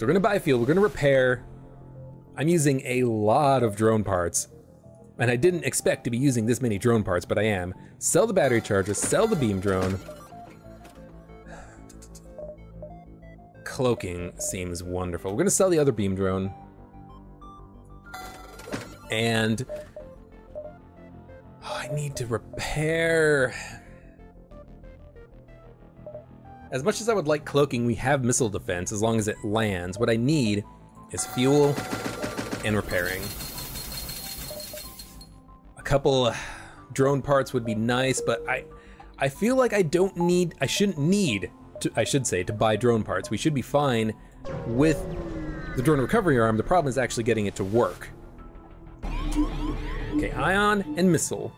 So we're gonna buy a fuel, we're gonna repair. I'm using a lot of drone parts. And I didn't expect to be using this many drone parts, but I am. Sell the battery charger, sell the beam drone. Cloaking seems wonderful. We're gonna sell the other beam drone. And oh, I need to repair. As much as I would like cloaking, we have missile defense as long as it lands. What I need is fuel and repairing. A couple drone parts would be nice, but I I feel like I don't need, I shouldn't need, to, I should say, to buy drone parts. We should be fine with the drone recovery arm. The problem is actually getting it to work. Okay, ion and missile.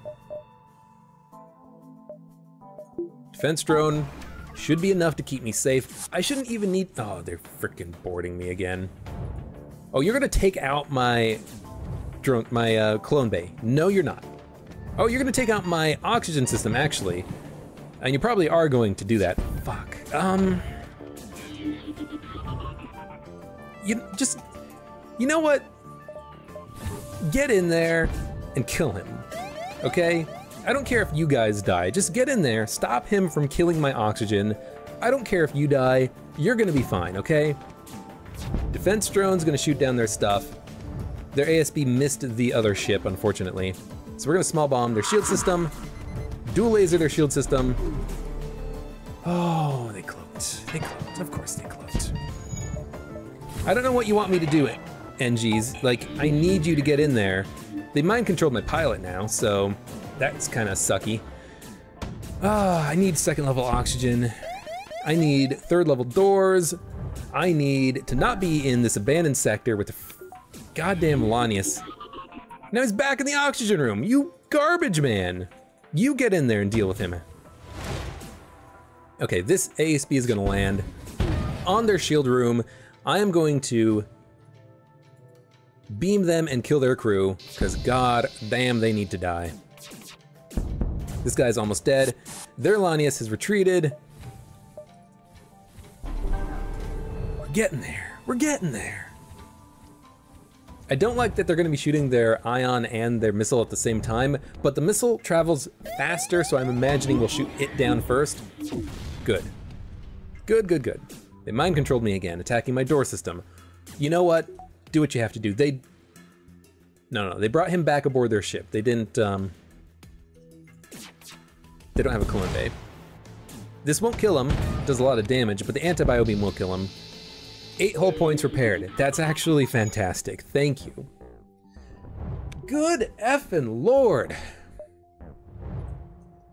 Defense drone should be enough to keep me safe. I shouldn't even need, oh, they're freaking boarding me again. Oh, you're gonna take out my drone, my uh, clone bay. No, you're not. Oh, you're gonna take out my oxygen system, actually. And you probably are going to do that. Fuck. Um. You just, you know what? Get in there and kill him. Okay? I don't care if you guys die. Just get in there, stop him from killing my oxygen. I don't care if you die. You're gonna be fine, okay? Defense drone's gonna shoot down their stuff. Their ASB missed the other ship, unfortunately. So we're gonna small bomb their shield system, dual laser their shield system. Oh, they cloaked. They cloaked. Of course they cloaked. I don't know what you want me to do, Engis. Like, I need you to get in there. They mind controlled my pilot now, so that's kind of sucky. Ah, I need second level oxygen. I need third level doors. I need to not be in this abandoned sector with the goddamn Lanius. Now he's back in the oxygen room. You garbage man. You get in there and deal with him. Okay, this ASB is gonna land on their shield room. I am going to beam them and kill their crew, because god damn they need to die. This guy's almost dead. Their Lanius has retreated. We're getting there. We're getting there. I don't like that they're going to be shooting their ion and their missile at the same time, but the missile travels faster, so I'm imagining we'll shoot it down first. Good. Good, good, good. They mind controlled me again, attacking my door system. You know what? Do what you have to do. They... No, no, they brought him back aboard their ship. They didn't, um... They don't have a clone bay. This won't kill him, does a lot of damage, but the anti-bio will kill him. Eight hull points repaired. That's actually fantastic. Thank you. Good effing lord.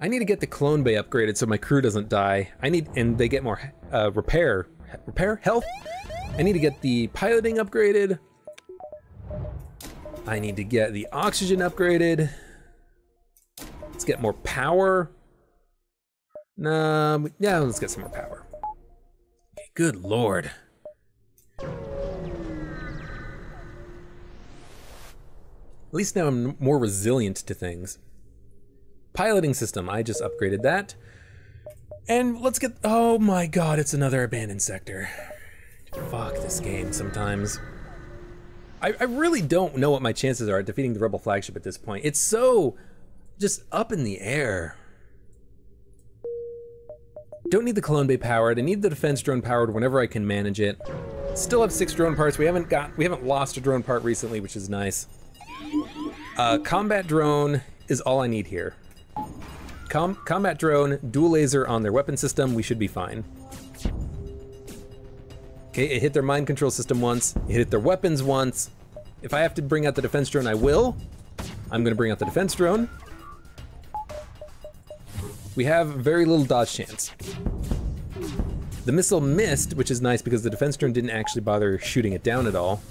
I need to get the clone bay upgraded so my crew doesn't die. I need, and they get more uh, repair, repair, health. I need to get the piloting upgraded. I need to get the oxygen upgraded. Let's get more power. No, yeah, let's get some more power. Good lord. At least now I'm more resilient to things. Piloting system, I just upgraded that. And let's get, oh my god, it's another abandoned sector. Fuck this game sometimes. I, I really don't know what my chances are at defeating the Rebel flagship at this point. It's so just up in the air. Don't need the clone bay powered. I need the defense drone powered whenever I can manage it. Still have six drone parts. We haven't got, we haven't lost a drone part recently, which is nice. Uh, combat drone is all I need here. Com combat drone, dual laser on their weapon system, we should be fine. Okay, it hit their mind control system once, it hit their weapons once. If I have to bring out the defense drone, I will. I'm gonna bring out the defense drone. We have very little dodge chance. The missile missed, which is nice because the defense drone didn't actually bother shooting it down at all.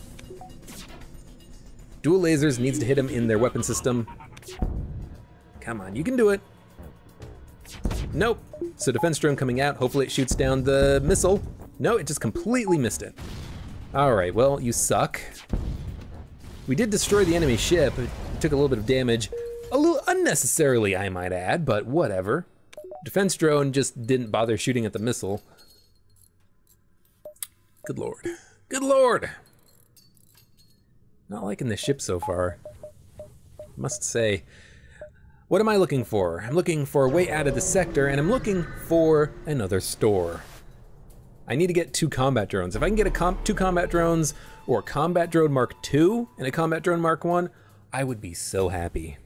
Dual lasers needs to hit him in their weapon system. Come on, you can do it. Nope. So defense drone coming out, hopefully it shoots down the missile. No, it just completely missed it. All right, well, you suck. We did destroy the enemy ship. It took a little bit of damage. A little unnecessarily, I might add, but whatever. Defense drone just didn't bother shooting at the missile. Good lord. Good lord! Not liking the ship so far. Must say. What am I looking for? I'm looking for a way out of the sector, and I'm looking for another store. I need to get two combat drones. If I can get a two combat drones or a combat drone Mark II and a combat drone Mark 1, I would be so happy.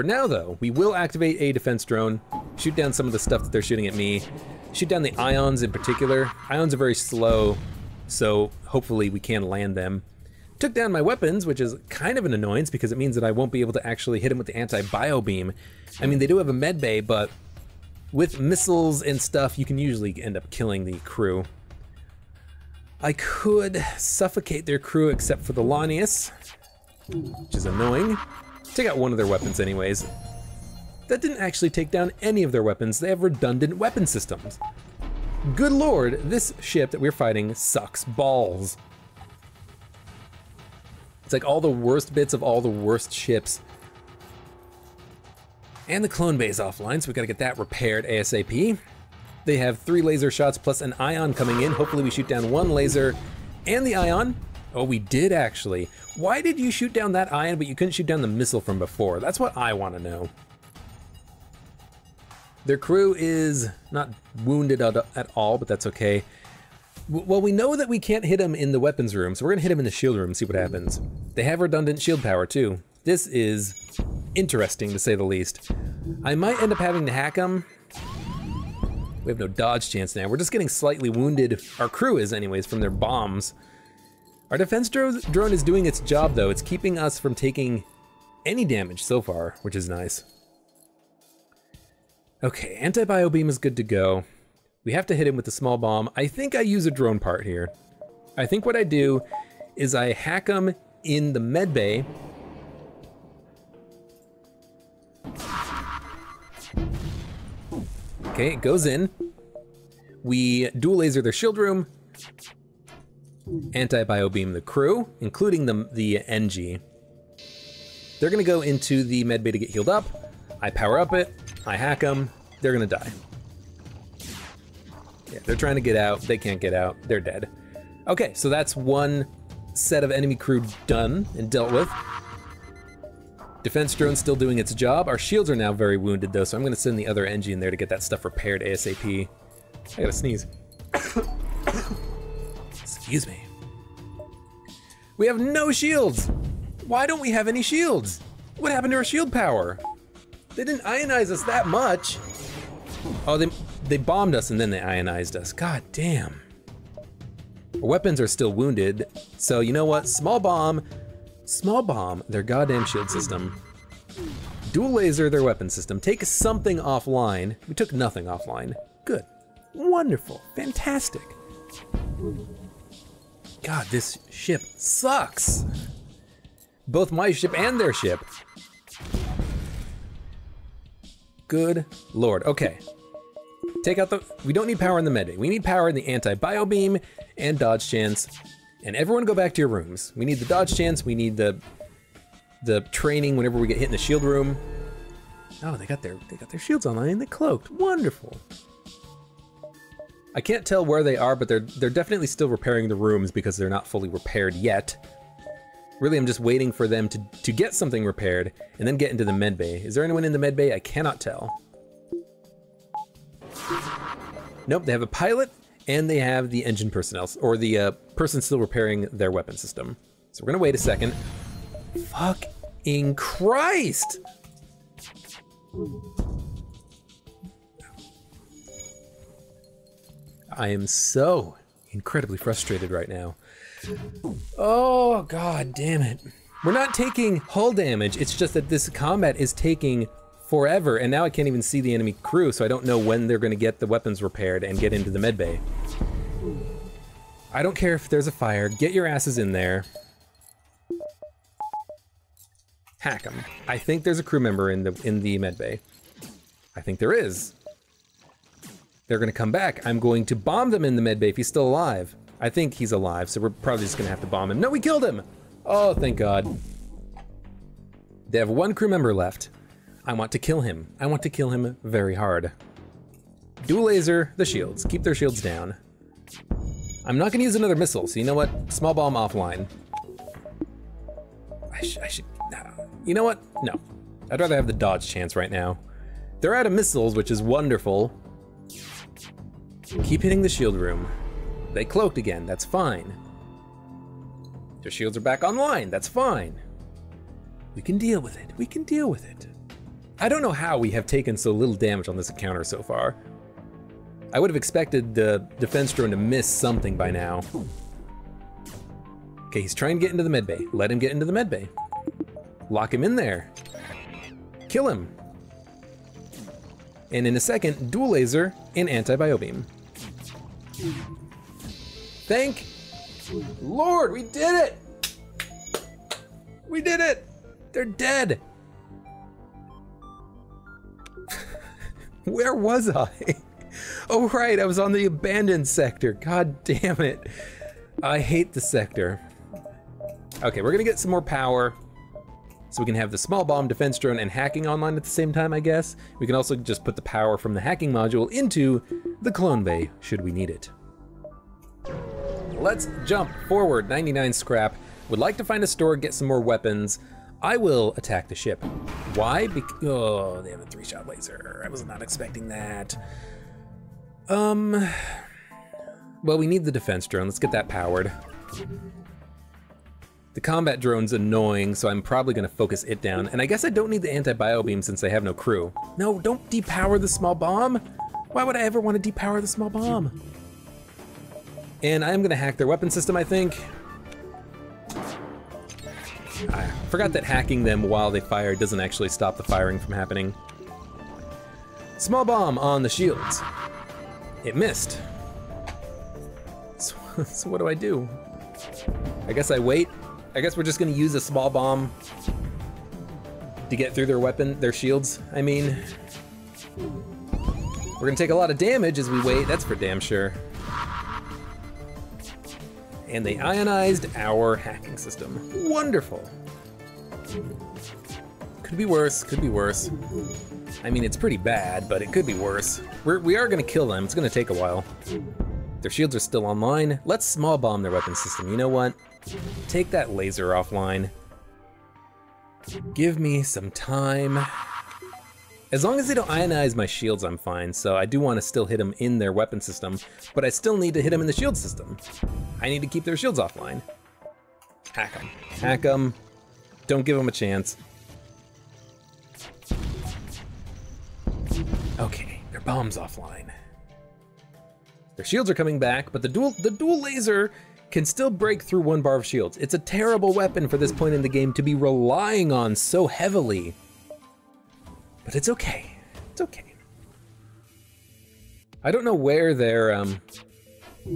For now though, we will activate a defense drone, shoot down some of the stuff that they're shooting at me, shoot down the ions in particular. Ions are very slow, so hopefully we can land them. Took down my weapons, which is kind of an annoyance because it means that I won't be able to actually hit them with the anti-bio beam. I mean, they do have a med bay, but with missiles and stuff, you can usually end up killing the crew. I could suffocate their crew except for the Lanius, which is annoying. Take out one of their weapons anyways. That didn't actually take down any of their weapons. They have redundant weapon systems. Good lord, this ship that we're fighting sucks balls. It's like all the worst bits of all the worst ships. And the clone bay is offline, so we gotta get that repaired ASAP. They have three laser shots plus an ion coming in. Hopefully we shoot down one laser and the ion. Oh, we did actually. Why did you shoot down that ion, but you couldn't shoot down the missile from before? That's what I want to know. Their crew is not wounded at all, but that's okay. Well, we know that we can't hit them in the weapons room, so we're gonna hit them in the shield room and see what happens. They have redundant shield power too. This is interesting to say the least. I might end up having to hack them. We have no dodge chance now. We're just getting slightly wounded. Our crew is anyways from their bombs. Our defense drone is doing its job though. It's keeping us from taking any damage so far, which is nice. Okay, anti-bio beam is good to go. We have to hit him with the small bomb. I think I use a drone part here. I think what I do is I hack him in the med bay. Okay, it goes in. We dual laser their shield room, anti-bio beam the crew, including the, the Engi. They're gonna go into the med bay to get healed up. I power up it, I hack them, they're gonna die. Yeah, they're trying to get out, they can't get out, they're dead. Okay, so that's one set of enemy crew done and dealt with. Defense drone still doing its job. Our shields are now very wounded though, so I'm gonna send the other Engi in there to get that stuff repaired ASAP. I gotta sneeze. Excuse me. We have no shields! Why don't we have any shields? What happened to our shield power? They didn't ionize us that much. Oh, they, they bombed us and then they ionized us. God damn. Our weapons are still wounded, so you know what? Small bomb, small bomb their goddamn shield system. Dual laser their weapon system. Take something offline. We took nothing offline. Good. Wonderful. Fantastic. God, this ship sucks. Both my ship and their ship. Good lord. Okay. Take out the, we don't need power in the med We need power in the anti-bio beam and dodge chance. And everyone go back to your rooms. We need the dodge chance, we need the the training whenever we get hit in the shield room. Oh, they got their they got their shields online, they cloaked. Wonderful. I can't tell where they are, but they're they're definitely still repairing the rooms because they're not fully repaired yet. Really, I'm just waiting for them to, to get something repaired and then get into the med bay. Is there anyone in the med bay? I cannot tell. Nope, they have a pilot and they have the engine personnel, or the uh, person still repairing their weapon system. So we're gonna wait a second. Fucking Christ! I am so incredibly frustrated right now. Oh, god damn it. We're not taking hull damage, it's just that this combat is taking forever, and now I can't even see the enemy crew, so I don't know when they're gonna get the weapons repaired and get into the medbay. I don't care if there's a fire, get your asses in there. Hack them. I think there's a crew member in the in the medbay. I think there is. They're gonna come back. I'm going to bomb them in the medbay if he's still alive. I think he's alive, so we're probably just gonna have to bomb him. No, we killed him! Oh, thank God. They have one crew member left. I want to kill him. I want to kill him very hard. Dual laser the shields. Keep their shields down. I'm not gonna use another missile, so you know what? Small bomb offline. I, sh I should, no. You know what? No. I'd rather have the dodge chance right now. They're out of missiles, which is wonderful. Keep hitting the shield room. They cloaked again, that's fine. Their shields are back online, that's fine. We can deal with it, we can deal with it. I don't know how we have taken so little damage on this encounter so far. I would have expected the defense drone to miss something by now. Okay, he's trying to get into the medbay. Let him get into the medbay. Lock him in there. Kill him. And in a second, dual laser and anti-bio beam. Thank Lord, we did it! We did it! They're dead! Where was I? Oh right, I was on the abandoned sector. God damn it. I hate the sector. Okay, we're gonna get some more power. So we can have the small bomb defense drone and hacking online at the same time, I guess. We can also just put the power from the hacking module into the clone bay, should we need it. Let's jump forward, 99 scrap. Would like to find a store, get some more weapons. I will attack the ship. Why? Because, oh, they have a three-shot laser. I was not expecting that. Um, well, we need the defense drone. Let's get that powered. The combat drone's annoying, so I'm probably gonna focus it down. And I guess I don't need the anti-bio beam since I have no crew. No, don't depower the small bomb. Why would I ever want to depower the small bomb? And I'm gonna hack their weapon system, I think. I forgot that hacking them while they fire doesn't actually stop the firing from happening. Small bomb on the shields. It missed. So, so what do I do? I guess I wait I guess we're just gonna use a small bomb to get through their weapon, their shields, I mean. We're gonna take a lot of damage as we wait, that's for damn sure. And they ionized our hacking system. Wonderful. Could be worse, could be worse. I mean, it's pretty bad, but it could be worse. We're, we are gonna kill them, it's gonna take a while. Their shields are still online. Let's small bomb their weapon system, you know what? Take that laser offline. Give me some time. As long as they don't ionize my shields, I'm fine, so I do want to still hit them in their weapon system, but I still need to hit them in the shield system. I need to keep their shields offline. Hack them. Hack them. Don't give them a chance. Okay, their bomb's offline. Their shields are coming back, but the dual the dual laser can still break through one bar of shields. It's a terrible weapon for this point in the game to be relying on so heavily. But it's okay. It's okay. I don't know where their um,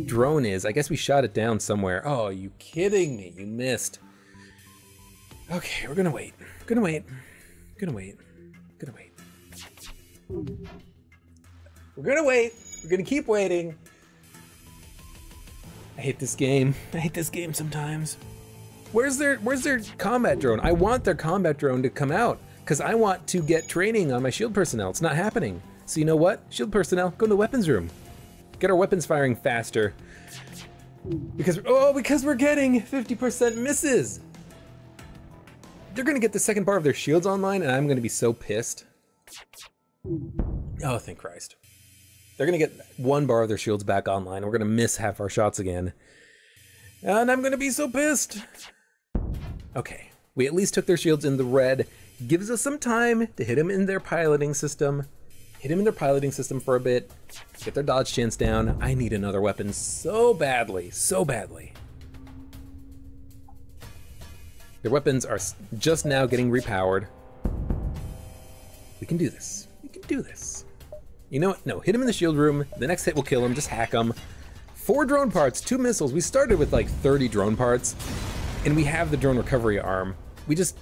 drone is. I guess we shot it down somewhere. Oh, you kidding me? You missed. Okay, we're gonna wait. Gonna wait. Gonna wait. Gonna wait. We're gonna wait. We're gonna keep waiting. I hate this game. I hate this game sometimes. Where's their Where's their combat drone? I want their combat drone to come out because I want to get training on my shield personnel. It's not happening. So you know what? Shield personnel, go in the weapons room. Get our weapons firing faster. Because oh, because we're getting 50% misses. They're gonna get the second bar of their shields online, and I'm gonna be so pissed. Oh, thank Christ. They're going to get one bar of their shields back online. We're going to miss half our shots again. And I'm going to be so pissed. Okay, we at least took their shields in the red. Gives us some time to hit them in their piloting system. Hit them in their piloting system for a bit. Get their dodge chance down. I need another weapon so badly, so badly. Their weapons are just now getting repowered. We can do this. We can do this. You know what? No, hit him in the shield room. The next hit will kill him. Just hack him. Four drone parts, two missiles. We started with like 30 drone parts, and we have the drone recovery arm. We just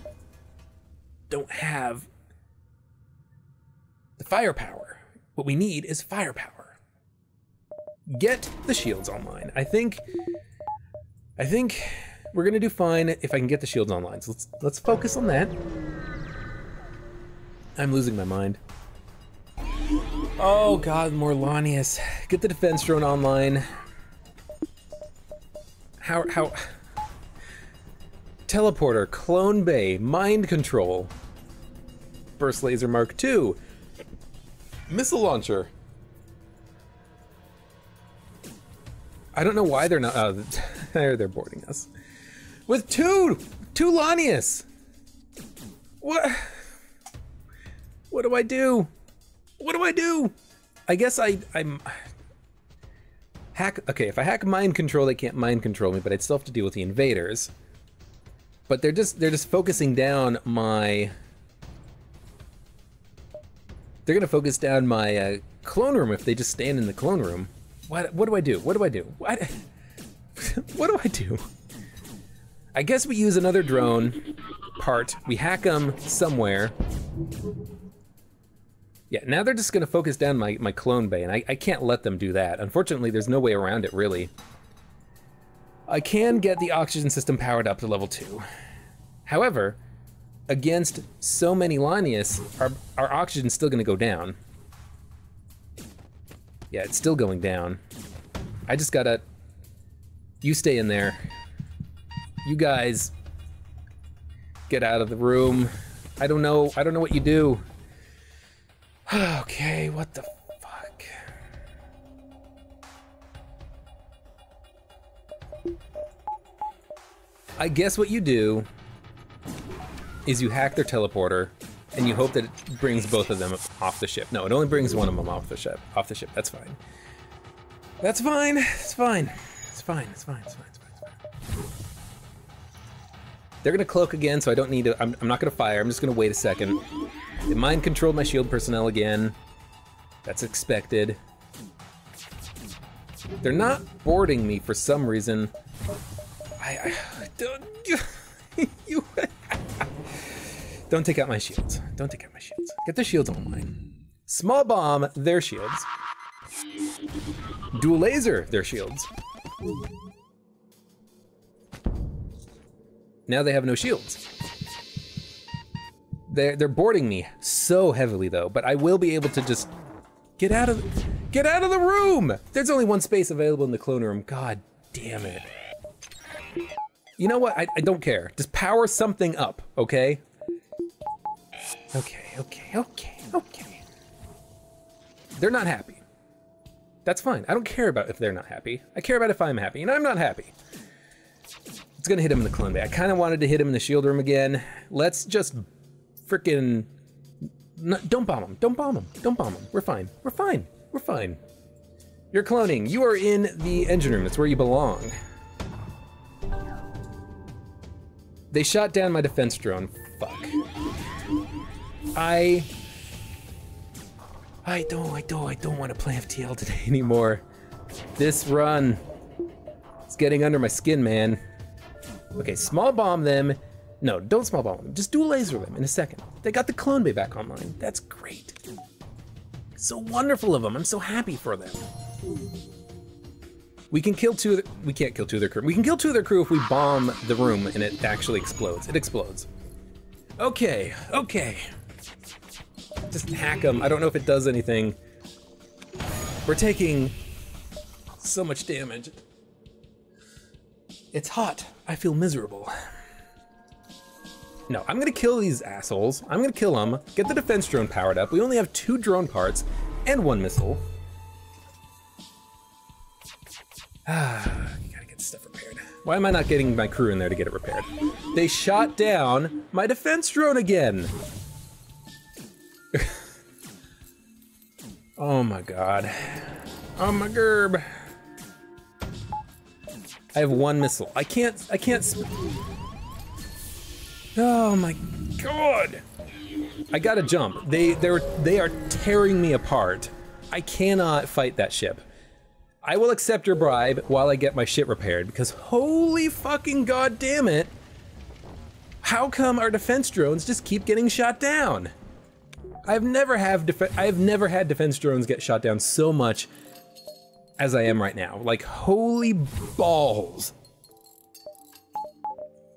don't have the firepower. What we need is firepower. Get the shields online. I think, I think we're gonna do fine if I can get the shields online. So let's let's focus on that. I'm losing my mind. Oh god, Morlanius. Get the defense drone online. How, how... Teleporter, Clone Bay, Mind Control, Burst Laser Mark II, Missile Launcher. I don't know why they're not, uh, they're, they're boarding us. With two, two Lanius! What? What do I do? What do I do? I guess I, I'm, hack, okay, if I hack mind control, they can't mind control me, but I'd still have to deal with the invaders. But they're just, they're just focusing down my, they're gonna focus down my uh, clone room if they just stand in the clone room. What, what do I do? What do I do? What, what do I do? I guess we use another drone part. We hack them somewhere. Yeah, now they're just gonna focus down my, my clone bay, and I, I can't let them do that. Unfortunately, there's no way around it, really. I can get the oxygen system powered up to level two. However, against so many Lanius, our, our oxygen's still gonna go down. Yeah, it's still going down. I just gotta, you stay in there. You guys, get out of the room. I don't know, I don't know what you do. Okay, what the fuck? I guess what you do is you hack their teleporter and you hope that it brings both of them off the ship. No, it only brings one of them off the ship. Off the ship. That's fine. That's fine. It's fine. It's fine. It's fine. It's fine. They're gonna cloak again, so I don't need to. I'm, I'm not gonna fire. I'm just gonna wait a second. They mind controlled my shield personnel again. That's expected. They're not boarding me for some reason. I, I don't. You, don't take out my shields. Don't take out my shields. Get the shields online. Small bomb, their shields. Dual laser, their shields. Now they have no shields. They're, they're boarding me so heavily though, but I will be able to just get out of, get out of the room! There's only one space available in the clone room. God damn it. You know what? I, I don't care. Just power something up, okay? Okay, okay, okay, okay. They're not happy. That's fine. I don't care about if they're not happy. I care about if I'm happy, and I'm not happy. It's gonna hit him in the clone bay. I kind of wanted to hit him in the shield room again. Let's just freaking... Don't bomb him. Don't bomb him. Don't bomb him. We're fine. We're fine. We're fine. You're cloning. You are in the engine room. That's where you belong. They shot down my defense drone. Fuck. I... I don't, I don't, I don't want to play FTL today anymore. This run is getting under my skin, man. Okay, small bomb them. No, don't small bomb them. Just do a laser them in a second. They got the clone bay back online. That's great. So wonderful of them. I'm so happy for them. We can kill two. of The, we can't kill two of their crew. We can kill two of their crew if we bomb the room and it actually explodes. It explodes. Okay, okay. Just hack them. I don't know if it does anything. We're taking so much damage. It's hot. I feel miserable. No, I'm gonna kill these assholes. I'm gonna kill them, get the defense drone powered up. We only have two drone parts and one missile. Ah, you gotta get stuff repaired. Why am I not getting my crew in there to get it repaired? They shot down my defense drone again. oh my god. Oh my gerb. I have one missile. I can't, I can't. Oh my god. I gotta jump. They, they're, they are tearing me apart. I cannot fight that ship. I will accept your bribe while I get my shit repaired because holy fucking god damn it. How come our defense drones just keep getting shot down? I've never have I've never had defense drones get shot down so much as I am right now. Like holy balls.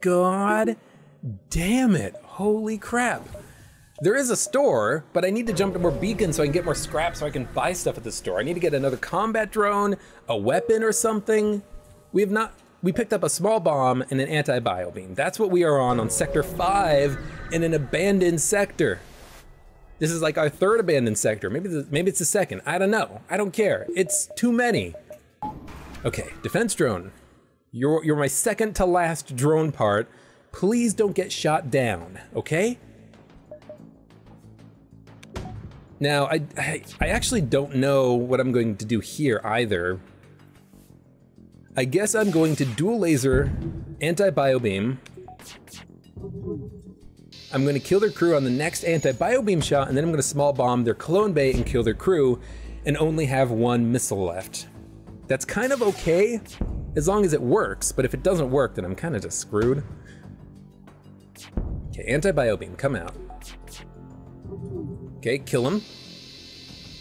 God damn it. Holy crap. There is a store, but I need to jump to more beacons so I can get more scrap so I can buy stuff at the store. I need to get another combat drone, a weapon or something. We have not we picked up a small bomb and an anti-bio beam. That's what we are on on Sector 5 in an abandoned sector. This is like our third abandoned sector. Maybe, the, maybe it's the second. I don't know. I don't care. It's too many. Okay, defense drone. You're, you're my second to last drone part. Please don't get shot down, okay? Now, I, I, I actually don't know what I'm going to do here either. I guess I'm going to dual laser anti-bio beam. I'm going to kill their crew on the next anti-bio beam shot, and then I'm going to small bomb their clone bay and kill their crew, and only have one missile left. That's kind of okay, as long as it works, but if it doesn't work, then I'm kind of just screwed. Okay, anti-bio beam, come out. Okay, kill him.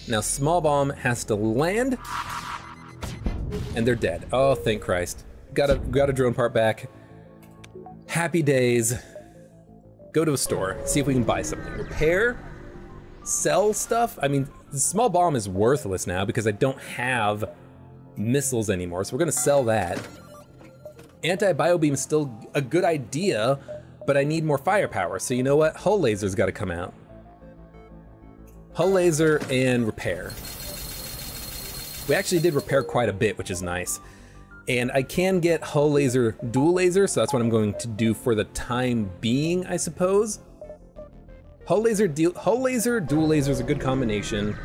Now small bomb has to land, and they're dead. Oh, thank Christ. Got a got a drone part back. Happy days. Go to a store, see if we can buy something. Repair, sell stuff. I mean, the small bomb is worthless now because I don't have missiles anymore, so we're gonna sell that. Anti-bio beam is still a good idea, but I need more firepower. So you know what? Hull laser's gotta come out. Hull laser and repair. We actually did repair quite a bit, which is nice. And I can get hull laser dual laser, so that's what I'm going to do for the time being, I suppose. Hull laser, hull laser, dual laser is a good combination.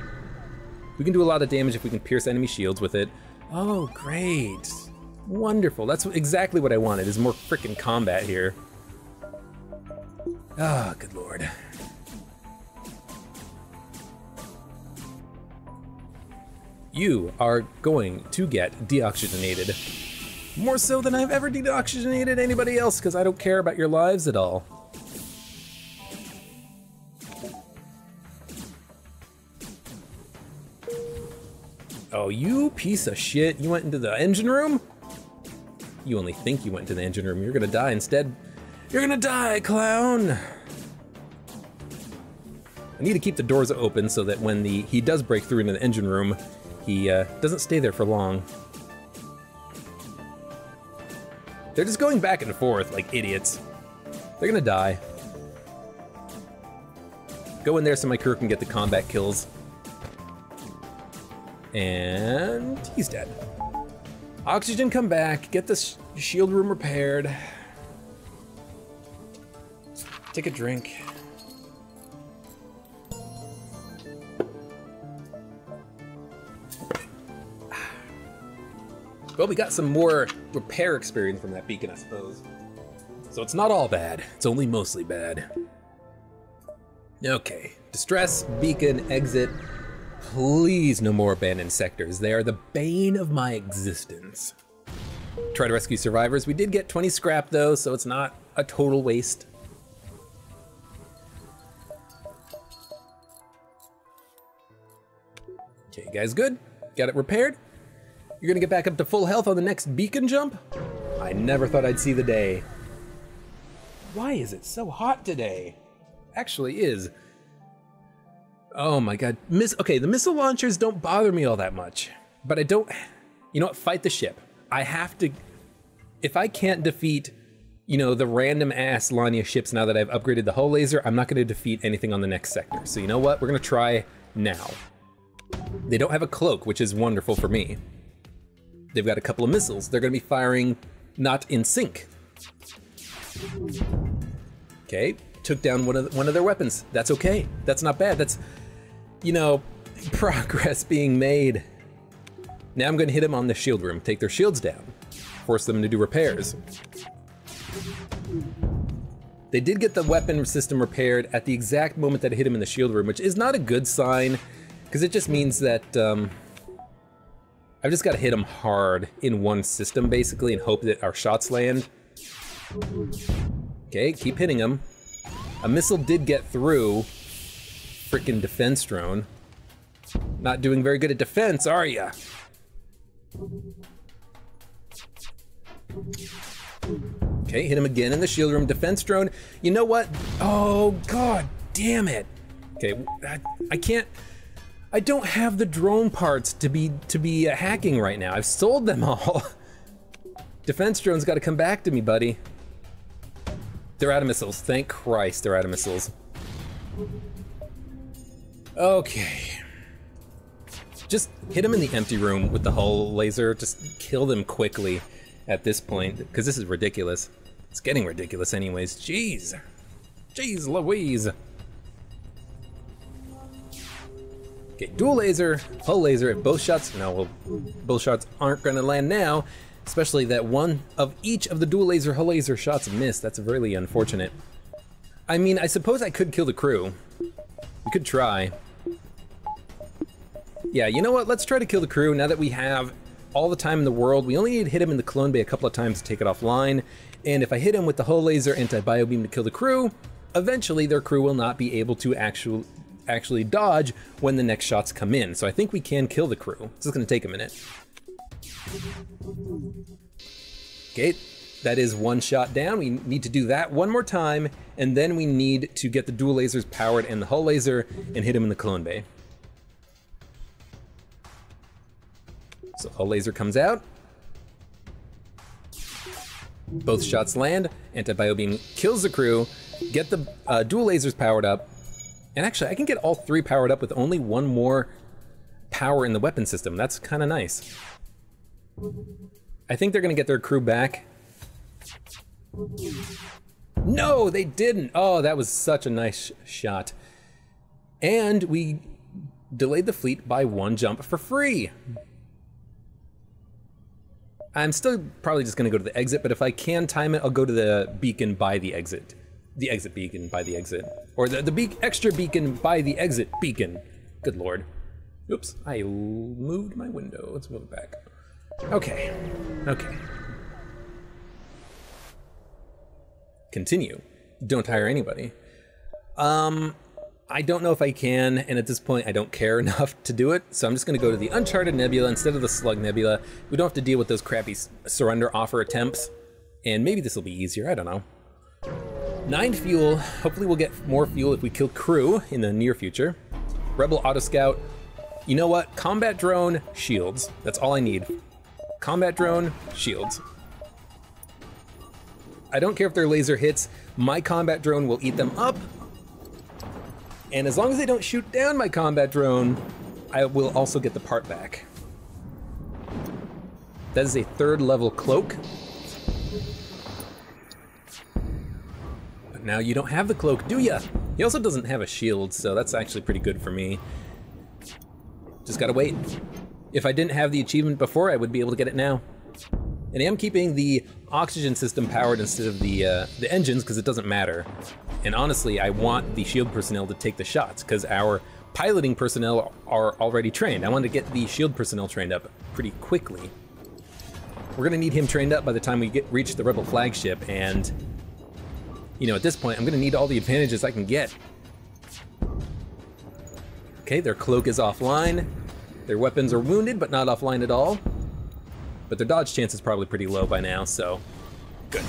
We can do a lot of damage if we can pierce enemy shields with it. Oh, great. Wonderful. That's exactly what I wanted, is more freaking combat here. Ah, oh, good lord. You are going to get deoxygenated. More so than I've ever deoxygenated anybody else, because I don't care about your lives at all. Oh, you piece of shit. You went into the engine room? You only think you went to the engine room. You're gonna die instead. You're gonna die, clown! I need to keep the doors open so that when the he does break through into the engine room, he uh, doesn't stay there for long. They're just going back and forth like idiots. They're gonna die. Go in there so my crew can get the combat kills. And he's dead. Oxygen, come back. Get this shield room repaired. Take a drink. Well, we got some more repair experience from that beacon, I suppose. So it's not all bad. It's only mostly bad. Okay. Distress, beacon, exit. Please no more abandoned sectors. They are the bane of my existence. Try to rescue survivors. We did get 20 scrap though, so it's not a total waste. Okay, guys good? Got it repaired? You're gonna get back up to full health on the next beacon jump? I never thought I'd see the day. Why is it so hot today? Actually is. Oh my god. Miss okay, the missile launchers don't bother me all that much. But I don't you know what, fight the ship. I have to if I can't defeat, you know, the random ass Lania ships now that I've upgraded the hull laser, I'm not gonna defeat anything on the next sector. So you know what? We're gonna try now. They don't have a cloak, which is wonderful for me. They've got a couple of missiles. They're going to be firing not in sync. Okay, took down one of the, one of their weapons. That's okay. That's not bad. That's you know progress being made. Now I'm going to hit them on the shield room. Take their shields down. Force them to do repairs. They did get the weapon system repaired at the exact moment that I hit him in the shield room, which is not a good sign, because it just means that um, I've just got to hit them hard in one system, basically, and hope that our shots land. Okay, keep hitting them. A missile did get through. Freaking defense drone. Not doing very good at defense, are ya? Okay, hit him again in the shield room. Defense drone. You know what? Oh, god damn it. Okay, I, I can't... I don't have the drone parts to be to be uh, hacking right now. I've sold them all. Defense drone's got to come back to me, buddy. They're out of missiles. Thank Christ they're out of missiles. Okay. Just hit them in the empty room with the hull laser. Just kill them quickly at this point, because this is ridiculous. It's getting ridiculous anyways. Jeez. Jeez Louise. Okay, dual laser, hull laser at both shots. No, well, both shots aren't gonna land now, especially that one of each of the dual laser, hull laser shots missed. That's really unfortunate. I mean, I suppose I could kill the crew. We could try. Yeah, you know what? Let's try to kill the crew now that we have all the time in the world. We only need to hit him in the clone bay a couple of times to take it offline. And if I hit him with the hull laser anti-bio beam to kill the crew, eventually their crew will not be able to actually actually dodge when the next shots come in. So I think we can kill the crew. This is gonna take a minute. Okay, that is one shot down. We need to do that one more time, and then we need to get the dual lasers powered and the hull laser and hit him in the clone bay. So hull laser comes out. Both shots land, anti-bio beam kills the crew, get the uh, dual lasers powered up, and actually I can get all three powered up with only one more power in the weapon system. That's kind of nice. I think they're gonna get their crew back. No, they didn't. Oh, that was such a nice shot. And we delayed the fleet by one jump for free. I'm still probably just gonna go to the exit, but if I can time it, I'll go to the beacon by the exit. The exit beacon by the exit. Or the, the be extra beacon by the exit beacon. Good lord. Oops, I moved my window. Let's move it back. Okay, okay. Continue. Don't hire anybody. Um, I don't know if I can, and at this point I don't care enough to do it, so I'm just gonna go to the Uncharted Nebula instead of the Slug Nebula. We don't have to deal with those crappy surrender offer attempts, and maybe this will be easier, I don't know. Nine fuel, hopefully we'll get more fuel if we kill crew in the near future. Rebel Auto Scout, you know what? Combat drone, shields. That's all I need. Combat drone, shields. I don't care if they're laser hits, my combat drone will eat them up, and as long as they don't shoot down my combat drone, I will also get the part back. That is a third level cloak. Now you don't have the cloak, do ya? He also doesn't have a shield, so that's actually pretty good for me. Just gotta wait. If I didn't have the achievement before, I would be able to get it now. And I am keeping the oxygen system powered instead of the uh, the engines because it doesn't matter. And honestly, I want the shield personnel to take the shots because our piloting personnel are already trained. I want to get the shield personnel trained up pretty quickly. We're gonna need him trained up by the time we get reach the rebel flagship, and you know, at this point, I'm gonna need all the advantages I can get. Okay, their cloak is offline. Their weapons are wounded, but not offline at all. But their dodge chance is probably pretty low by now, so good.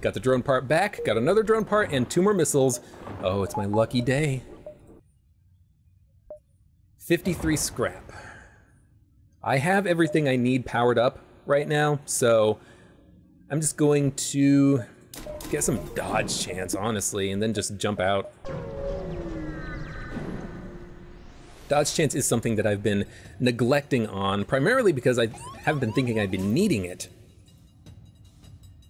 Got the drone part back, got another drone part, and two more missiles. Oh, it's my lucky day. 53 scrap. I have everything I need powered up right now, so I'm just going to get some dodge chance, honestly, and then just jump out. Dodge chance is something that I've been neglecting on, primarily because I haven't been thinking I'd been needing it.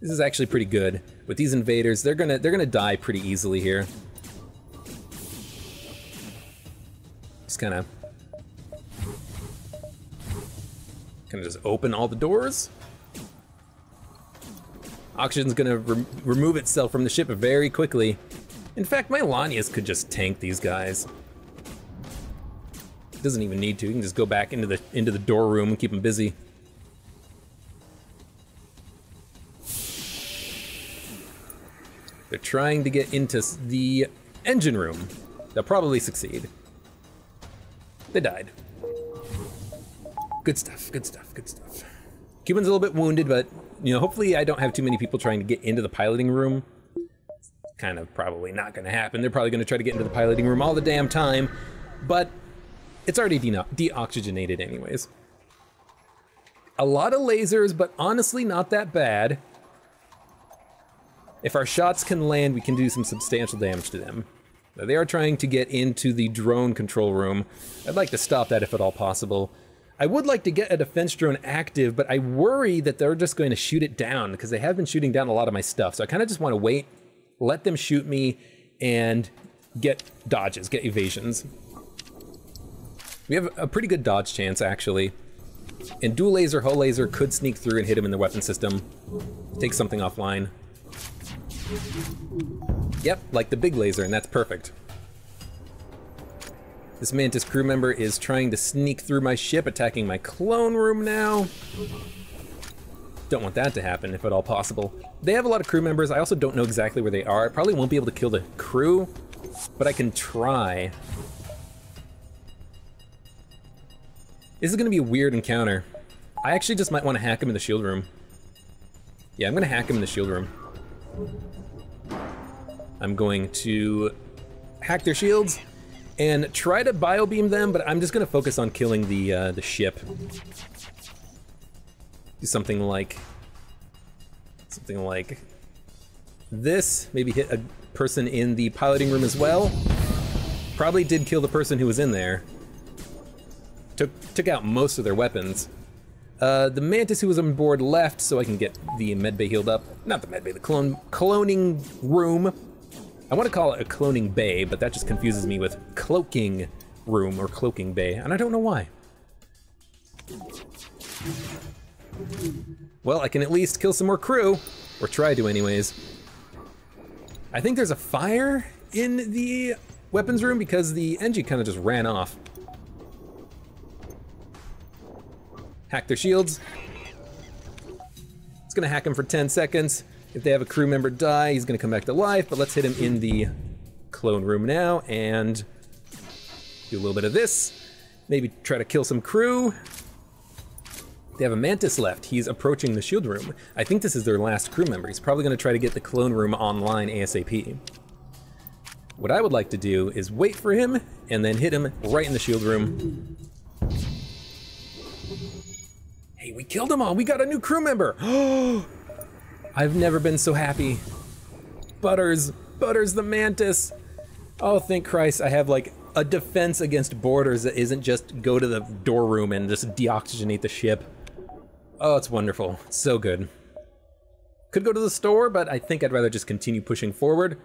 This is actually pretty good. With these invaders, they're gonna they're gonna die pretty easily here. Just kind of kind of just open all the doors. Oxygen's gonna re remove itself from the ship very quickly. In fact, my Lanius could just tank these guys. Doesn't even need to. You can just go back into the into the door room and keep them busy. They're trying to get into the engine room. They'll probably succeed. They died. Good stuff, good stuff, good stuff. Cuban's a little bit wounded, but you know, hopefully I don't have too many people trying to get into the piloting room. kind of probably not gonna happen. They're probably gonna try to get into the piloting room all the damn time, but it's already de deoxygenated anyways. A lot of lasers, but honestly not that bad. If our shots can land, we can do some substantial damage to them. Now, they are trying to get into the drone control room. I'd like to stop that if at all possible. I would like to get a defense drone active, but I worry that they're just going to shoot it down because they have been shooting down a lot of my stuff. So I kind of just want to wait, let them shoot me, and get dodges, get evasions. We have a pretty good dodge chance, actually. And dual laser, hull laser could sneak through and hit him in the weapon system. Take something offline. Yep, like the big laser, and that's perfect. This Mantis crew member is trying to sneak through my ship, attacking my clone room now. Don't want that to happen, if at all possible. They have a lot of crew members. I also don't know exactly where they are. I probably won't be able to kill the crew, but I can try. This is gonna be a weird encounter. I actually just might want to hack him in the shield room. Yeah, I'm gonna hack him in the shield room. I'm going to hack their shields and try to biobeam them, but I'm just gonna focus on killing the uh, the ship. Do something like something like this. Maybe hit a person in the piloting room as well. Probably did kill the person who was in there. Took took out most of their weapons. Uh, the mantis who was on board left, so I can get the medbay healed up. Not the medbay, the clone cloning room. I want to call it a cloning bay, but that just confuses me with cloaking room or cloaking bay, and I don't know why. Well, I can at least kill some more crew, or try to anyways. I think there's a fire in the weapons room because the Engi kind of just ran off. Hack their shields. It's gonna hack them for 10 seconds. If they have a crew member die, he's gonna come back to life, but let's hit him in the clone room now and do a little bit of this. Maybe try to kill some crew. They have a Mantis left. He's approaching the shield room. I think this is their last crew member. He's probably gonna try to get the clone room online ASAP. What I would like to do is wait for him and then hit him right in the shield room. Hey, we killed them all. We got a new crew member. Oh, I've never been so happy. Butters, Butters the Mantis. Oh, thank Christ, I have like a defense against boarders that isn't just go to the door room and just deoxygenate the ship. Oh, it's wonderful. It's so good. Could go to the store, but I think I'd rather just continue pushing forward.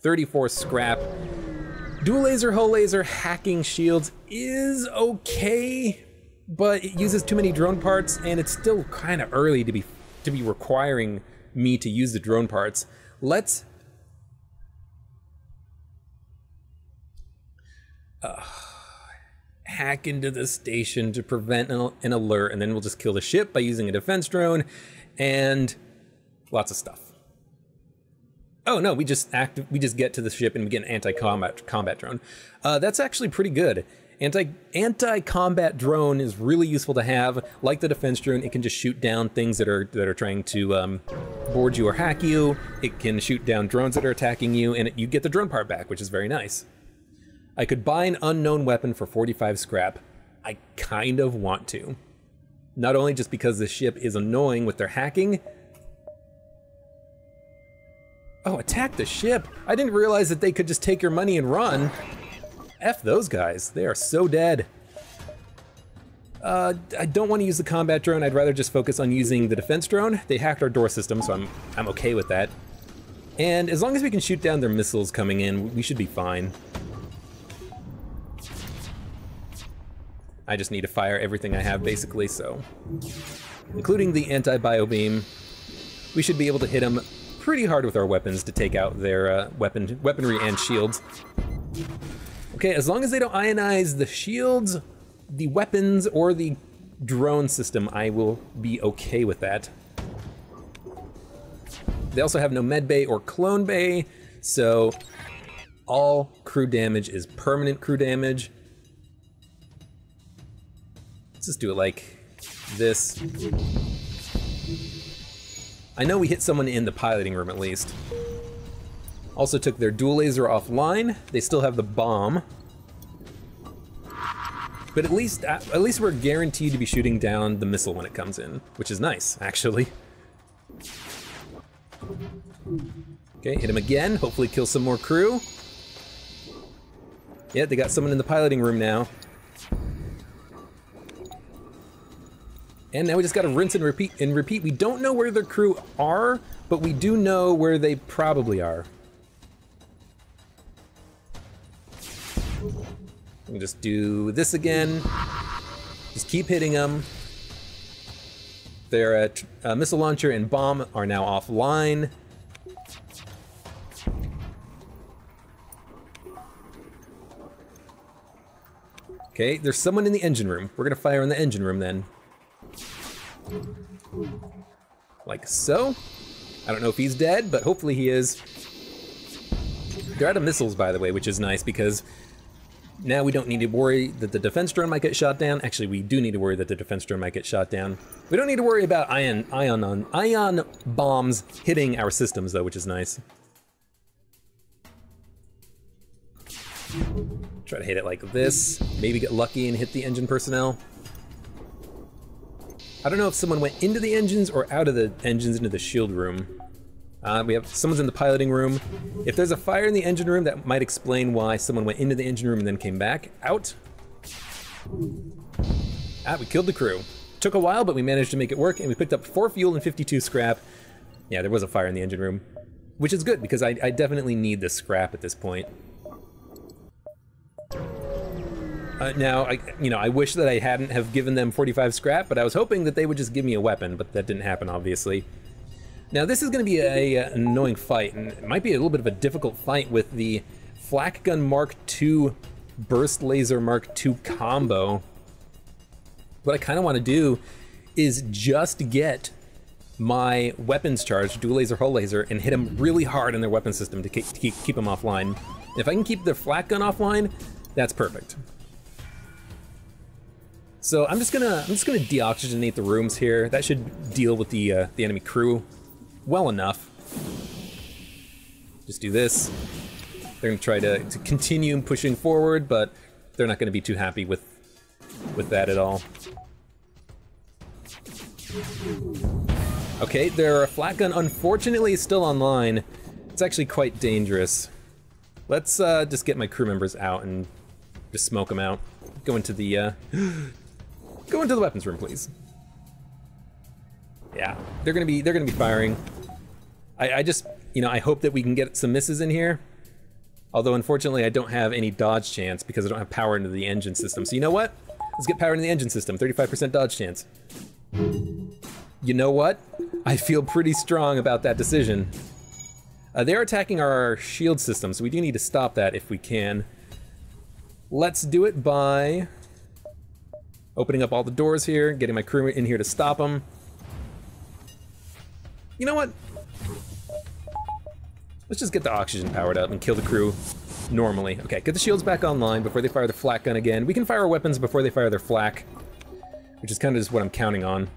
34 scrap. Dual laser, hull laser, hacking shields is okay, but it uses too many drone parts and it's still kind of early to be to be requiring me to use the drone parts. Let's uh, hack into the station to prevent an, an alert, and then we'll just kill the ship by using a defense drone and lots of stuff. Oh no, we just act. We just get to the ship and we get an anti-combat combat drone. Uh, that's actually pretty good. Anti anti combat drone is really useful to have. Like the defense drone, it can just shoot down things that are that are trying to um, board you or hack you. It can shoot down drones that are attacking you, and it, you get the drone part back, which is very nice. I could buy an unknown weapon for 45 scrap. I kind of want to. Not only just because the ship is annoying with their hacking. Oh, attack the ship! I didn't realize that they could just take your money and run. F those guys. They are so dead. Uh, I don't want to use the combat drone. I'd rather just focus on using the defense drone. They hacked our door system, so I'm, I'm okay with that. And as long as we can shoot down their missiles coming in, we should be fine. I just need to fire everything I have, basically, so... Including the anti-bio beam, we should be able to hit them pretty hard with our weapons to take out their uh, weapon weaponry and shields. Okay, as long as they don't ionize the shields, the weapons, or the drone system, I will be okay with that. They also have no med bay or clone bay, so all crew damage is permanent crew damage. Let's just do it like this. I know we hit someone in the piloting room at least. Also took their dual laser offline. They still have the bomb. But at least at least we're guaranteed to be shooting down the missile when it comes in, which is nice, actually. Okay, hit him again. Hopefully kill some more crew. Yeah, they got someone in the piloting room now. And now we just gotta rinse and repeat and repeat. We don't know where their crew are, but we do know where they probably are. Just do this again. Just keep hitting them. Their uh, missile launcher and bomb are now offline. Okay, there's someone in the engine room. We're gonna fire in the engine room then. Like so. I don't know if he's dead, but hopefully he is. They're out of missiles, by the way, which is nice because now we don't need to worry that the defense drone might get shot down. Actually, we do need to worry that the defense drone might get shot down. We don't need to worry about ion ion on ion bombs hitting our systems though, which is nice. Try to hit it like this. Maybe get lucky and hit the engine personnel. I don't know if someone went into the engines or out of the engines into the shield room. Uh, we have someone's in the piloting room. If there's a fire in the engine room, that might explain why someone went into the engine room and then came back out. Ah, we killed the crew. Took a while, but we managed to make it work, and we picked up four fuel and 52 scrap. Yeah, there was a fire in the engine room, which is good because I, I definitely need the scrap at this point. Uh, now, I, you know, I wish that I hadn't have given them 45 scrap, but I was hoping that they would just give me a weapon, but that didn't happen, obviously. Now, this is going to be a, an annoying fight, and it might be a little bit of a difficult fight with the Flak Gun Mark II Burst Laser Mark II combo. What I kind of want to do is just get my weapons charge, dual laser, hull laser, and hit them really hard in their weapon system to keep, to keep, keep them offline. If I can keep their flak gun offline, that's perfect. So I'm just gonna I'm just gonna deoxygenate the rooms here. That should deal with the uh, the enemy crew well enough. Just do this. They're gonna try to, to continue pushing forward, but they're not gonna be too happy with with that at all. Okay, their flak gun unfortunately is still online. It's actually quite dangerous. Let's uh, just get my crew members out and just smoke them out. Go into the uh, Go into the weapons room, please. Yeah, they're gonna be they're gonna be firing. I, I just you know I hope that we can get some misses in here. Although unfortunately I don't have any dodge chance because I don't have power into the engine system. So you know what? Let's get power into the engine system. 35% dodge chance. You know what? I feel pretty strong about that decision. Uh, they're attacking our shield system, so we do need to stop that if we can. Let's do it by Opening up all the doors here, getting my crew in here to stop them. You know what? Let's just get the oxygen powered up and kill the crew normally. Okay, get the shields back online before they fire the flak gun again. We can fire our weapons before they fire their flak, which is kind of just what I'm counting on.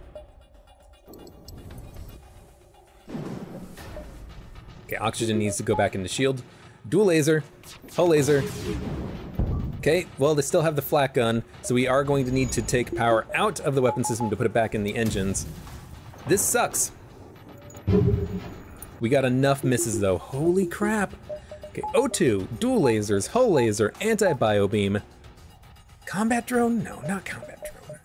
Okay, oxygen needs to go back into shield. Dual laser, hull laser, Okay, well, they still have the flak gun, so we are going to need to take power out of the weapon system to put it back in the engines. This sucks. We got enough misses, though. Holy crap. Okay, O2, dual lasers, hull laser, anti-bio beam. Combat drone? No, not combat drone.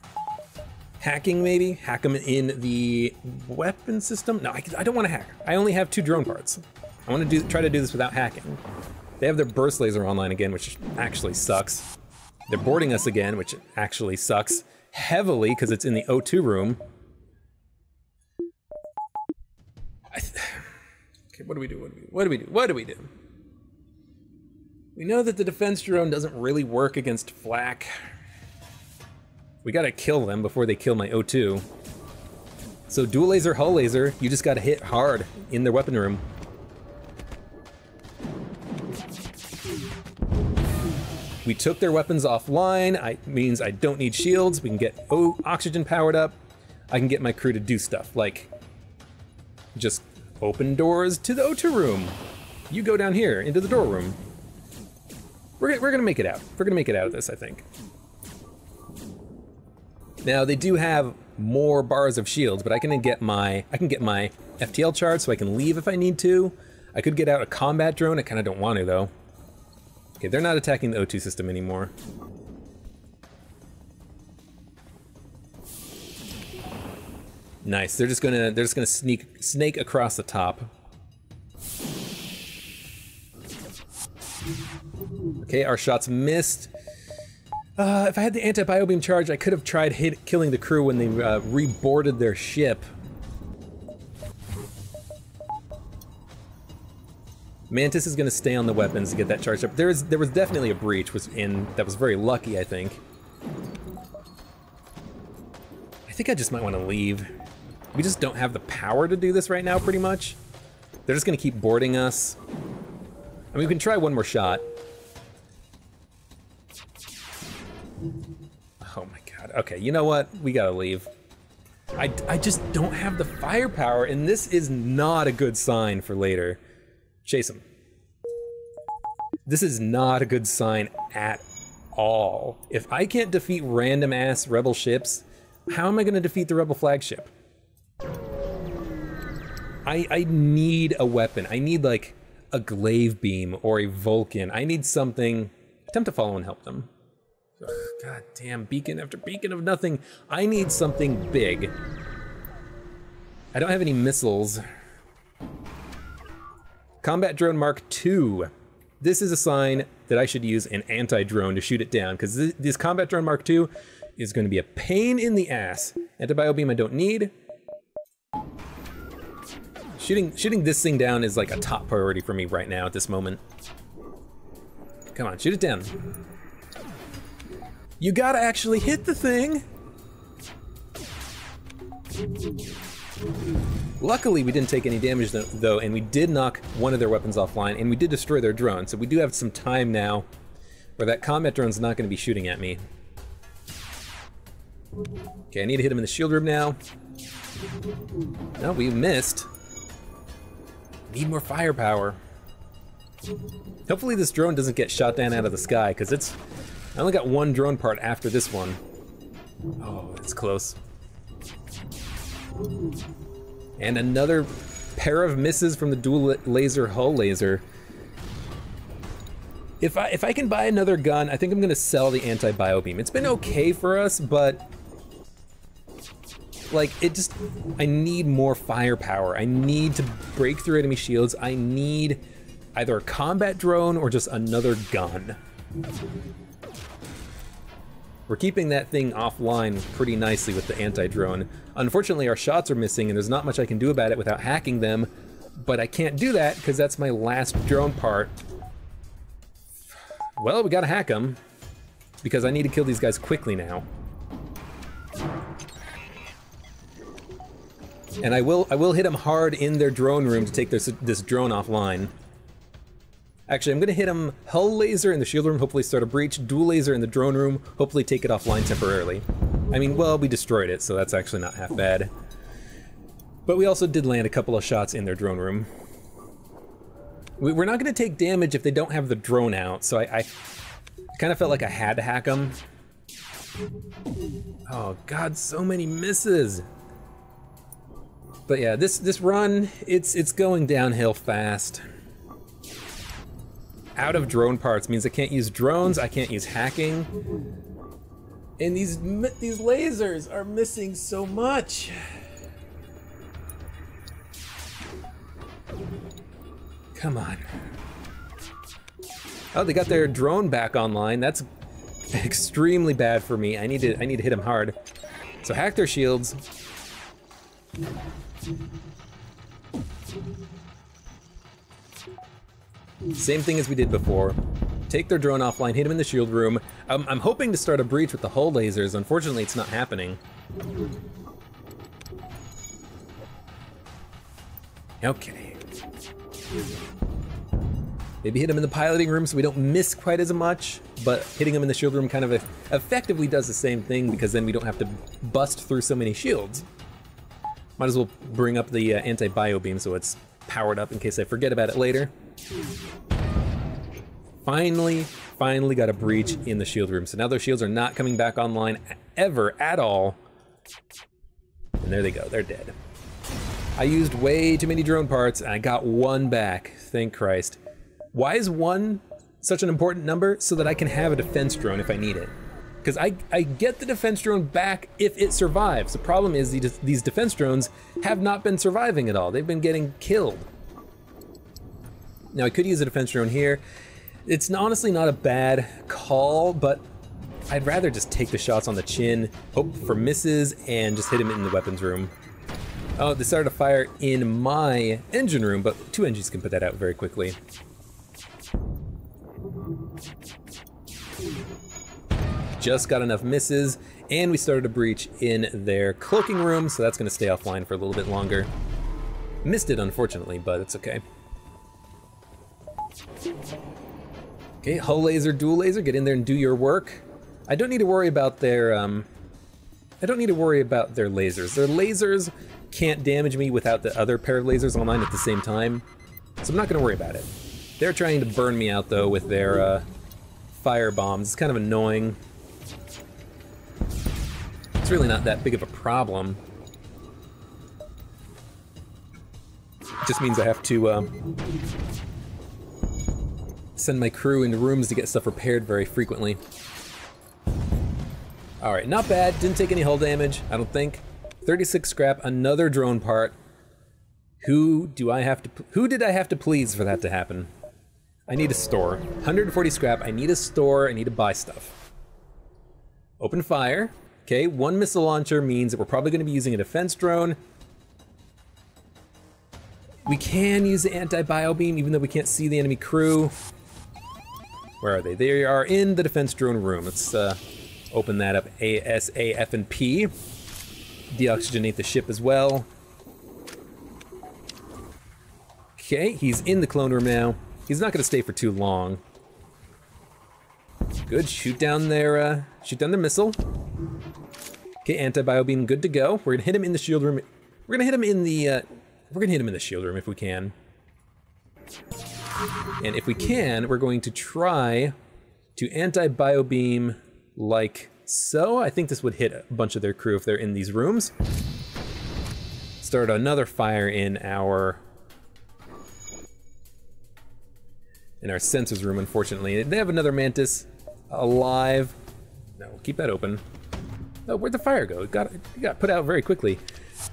Hacking, maybe? Hack them in the weapon system? No, I, I don't want to hack. I only have two drone parts. I want to do try to do this without hacking. They have their burst laser online again, which actually sucks. They're boarding us again, which actually sucks heavily because it's in the O2 room. Okay, what do we do? What do we do? What do we do? We know that the defense drone doesn't really work against flak. We gotta kill them before they kill my O2. So dual laser, hull laser, you just gotta hit hard in their weapon room. We took their weapons offline. I means I don't need shields. We can get o oxygen powered up. I can get my crew to do stuff like just open doors to the O2 room. You go down here into the door room. We're, we're gonna make it out. We're gonna make it out of this, I think. Now they do have more bars of shields, but I can get my I can get my FTL charge so I can leave if I need to. I could get out a combat drone. I kind of don't want to though. Okay, they're not attacking the O2 system anymore. Nice. They're just gonna they're just gonna sneak snake across the top. Okay, our shots missed. Uh, if I had the anti-biobeam charge, I could have tried hit, killing the crew when they uh, reboarded their ship. Mantis is going to stay on the weapons to get that charge up. There is there was definitely a breach, was in that was very lucky, I think. I think I just might want to leave. We just don't have the power to do this right now, pretty much. They're just to keep boarding us. I mean, we can try one more shot. Oh my god. Okay, you know what? We gotta leave. I, I just don't have the firepower, and this is not a good sign for later. Chase him. This is not a good sign at all. If I can't defeat random ass rebel ships, how am I gonna defeat the rebel flagship? I, I need a weapon. I need like a glaive beam or a Vulcan. I need something. Attempt to follow and help them. Ugh, God damn, beacon after beacon of nothing. I need something big. I don't have any missiles. Combat Drone Mark II. This is a sign that I should use an anti-drone to shoot it down, because this, this Combat Drone Mark II is going to be a pain in the ass. Anti-bio beam I don't need. Shooting, shooting this thing down is like a top priority for me right now at this moment. Come on, shoot it down. You gotta actually hit the thing! Luckily, we didn't take any damage though, and we did knock one of their weapons offline, and we did destroy their drone, so we do have some time now where that combat drone's not going to be shooting at me. Okay, I need to hit him in the shield room now. No, we missed. Need more firepower. Hopefully this drone doesn't get shot down out of the sky, because it's... I only got one drone part after this one. Oh, it's close. And another pair of misses from the dual laser hull laser. If I if I can buy another gun, I think I'm gonna sell the anti-bio beam. It's been okay for us, but like, it just, I need more firepower. I need to break through enemy shields. I need either a combat drone or just another gun. We're keeping that thing offline pretty nicely with the anti-drone. Unfortunately, our shots are missing and there's not much I can do about it without hacking them, but I can't do that because that's my last drone part. Well, we gotta hack them because I need to kill these guys quickly now. And I will I will hit them hard in their drone room to take this, this drone offline. Actually, I'm gonna hit him hull laser in the shield room, hopefully start a breach, dual laser in the drone room, hopefully take it offline temporarily. I mean, well, we destroyed it, so that's actually not half bad. But we also did land a couple of shots in their drone room. We're not gonna take damage if they don't have the drone out, so I, I kind of felt like I had to hack them. Oh god, so many misses! But yeah, this this run, it's it's going downhill fast. Out of drone parts means I can't use drones, I can't use hacking. And these these lasers are missing so much. Come on. Oh, they got their drone back online. That's extremely bad for me. I need to I need to hit them hard. So hack their shields. Same thing as we did before. Take their drone offline, hit them in the shield room. I'm, I'm hoping to start a breach with the hull lasers. Unfortunately, it's not happening. Okay. Maybe hit them in the piloting room so we don't miss quite as much, but hitting them in the shield room kind of effectively does the same thing because then we don't have to bust through so many shields. Might as well bring up the uh, anti-bio beam so it's powered up in case I forget about it later. Finally, finally got a breach in the shield room. So now their shields are not coming back online ever at all. And there they go, they're dead. I used way too many drone parts and I got one back, thank Christ. Why is one such an important number? So that I can have a defense drone if I need it. Because I, I get the defense drone back if it survives. The problem is these, these defense drones have not been surviving at all. They've been getting killed. Now I could use a defense drone here. It's honestly not a bad call, but I'd rather just take the shots on the chin, hope for misses, and just hit him in the weapons room. Oh, they started a fire in my engine room, but two engines can put that out very quickly. Just got enough misses, and we started a breach in their cloaking room, so that's gonna stay offline for a little bit longer. Missed it, unfortunately, but it's okay. Okay, hull laser, dual laser, get in there and do your work. I don't need to worry about their, um, I don't need to worry about their lasers. Their lasers can't damage me without the other pair of lasers online at the same time, so I'm not gonna worry about it. They're trying to burn me out though with their, uh, fire bombs. It's kind of annoying. It's really not that big of a problem. It just means I have to, uh, send my crew into rooms to get stuff repaired very frequently. All right, not bad. Didn't take any hull damage, I don't think. 36 scrap, another drone part. Who do I have to, who did I have to please for that to happen? I need a store. 140 scrap, I need a store, I need to buy stuff. Open fire. Okay, one missile launcher means that we're probably gonna be using a defense drone. We can use the anti-bio beam even though we can't see the enemy crew. Where are they? They are in the defense drone room. Let's uh, open that up. A, S, A, F, and P. Deoxygenate the ship as well. Okay, he's in the clone room now. He's not gonna stay for too long. Good, shoot down their, uh, shoot down their missile. Okay, anti-bio beam good to go. We're gonna hit him in the shield room. We're gonna hit him in the, uh, we're gonna hit him in the shield room if we can. And if we can, we're going to try to anti-bio beam like so. I think this would hit a bunch of their crew if they're in these rooms. Start another fire in our in our sensors room, unfortunately. They have another mantis alive. No, keep that open. Oh, where'd the fire go? It got, it got put out very quickly.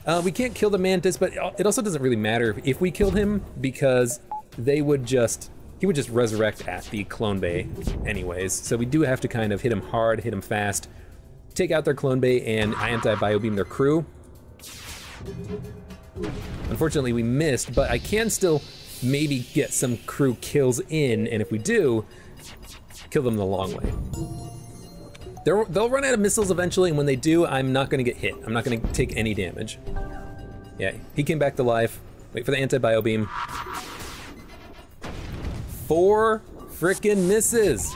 Uh, we can't kill the mantis, but it also doesn't really matter if we killed him because they would just he would just resurrect at the clone bay anyways. So we do have to kind of hit him hard, hit him fast, take out their clone bay and anti-bio beam their crew. Unfortunately, we missed, but I can still maybe get some crew kills in, and if we do, kill them the long way. they they'll run out of missiles eventually, and when they do, I'm not gonna get hit. I'm not gonna take any damage. Yeah, he came back to life. Wait for the anti-bio beam. Four frickin' misses.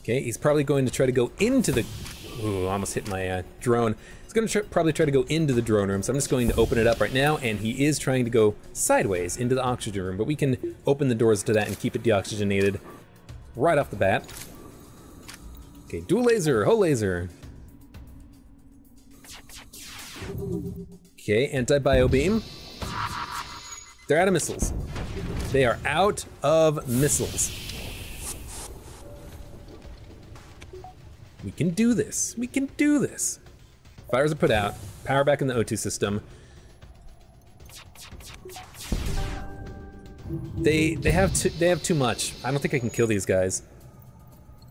Okay, he's probably going to try to go into the... Ooh, almost hit my uh, drone. He's tr probably try to go into the drone room, so I'm just going to open it up right now, and he is trying to go sideways into the oxygen room, but we can open the doors to that and keep it deoxygenated right off the bat. Okay, dual laser, hull laser. Okay, anti-bio beam. They're out of missiles. They are out of missiles. We can do this. We can do this. Fires are put out. Power back in the O2 system. They they have too, they have too much. I don't think I can kill these guys.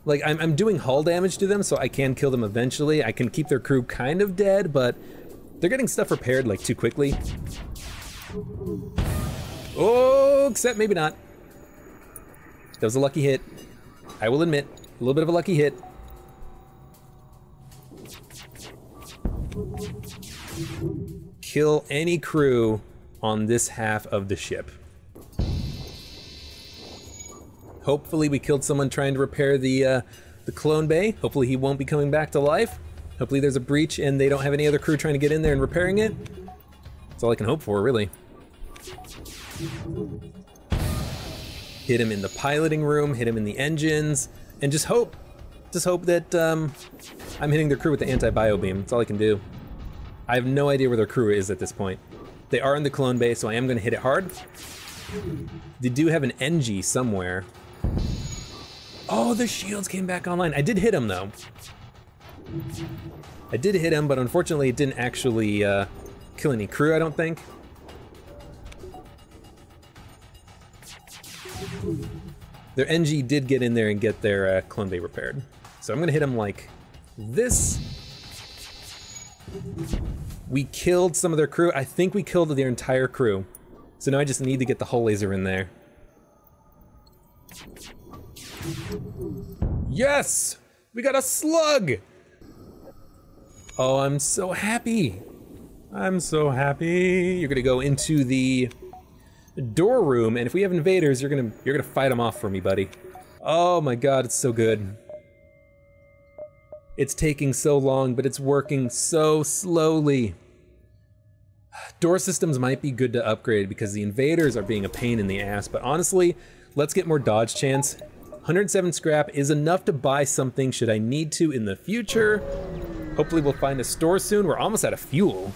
Like I'm I'm doing hull damage to them, so I can kill them eventually. I can keep their crew kind of dead, but they're getting stuff repaired like too quickly. Oh, except maybe not. That was a lucky hit. I will admit, a little bit of a lucky hit. Kill any crew on this half of the ship. Hopefully we killed someone trying to repair the, uh, the clone bay. Hopefully he won't be coming back to life. Hopefully there's a breach and they don't have any other crew trying to get in there and repairing it. That's all I can hope for, really. hit him in the piloting room, hit him in the engines, and just hope, just hope that um, I'm hitting their crew with the anti-bio beam. That's all I can do. I have no idea where their crew is at this point. They are in the clone base, so I am going to hit it hard. They do have an Engi somewhere. Oh, the shields came back online. I did hit him, though. I did hit him, but unfortunately it didn't actually uh, kill any crew, I don't think. Their Engi did get in there and get their uh, clone bay repaired. So I'm gonna hit him like this. We killed some of their crew. I think we killed their entire crew. So now I just need to get the hull laser in there. Yes! We got a slug! Oh, I'm so happy. I'm so happy. You're gonna go into the door room, and if we have invaders, you're gonna you're gonna fight them off for me, buddy. Oh my god, it's so good. It's taking so long, but it's working so slowly. Door systems might be good to upgrade because the invaders are being a pain in the ass, but honestly, let's get more dodge chance. 107 scrap is enough to buy something should I need to in the future. Hopefully we'll find a store soon. We're almost out of fuel.